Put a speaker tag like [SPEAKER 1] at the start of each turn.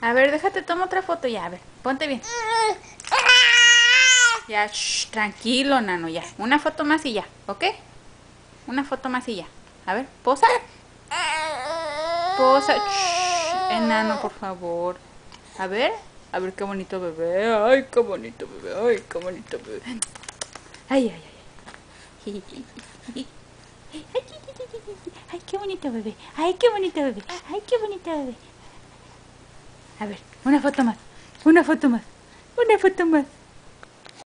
[SPEAKER 1] A ver, déjate, toma otra foto ya. A ver, ponte bien. Ya, shh, tranquilo, nano, ya. Una foto más y ya, ¿ok? Una foto más y ya. A ver, posa. Posa. Shh, enano, por favor. A ver, a ver qué bonito bebé. Ay, qué bonito bebé. Ay, qué bonito bebé. Ay, ay, ay. Ay, qué bonito bebé. Ay, qué bonito bebé. Ay, qué bonito bebé. A ver, una foto más. Una foto más. Una foto más.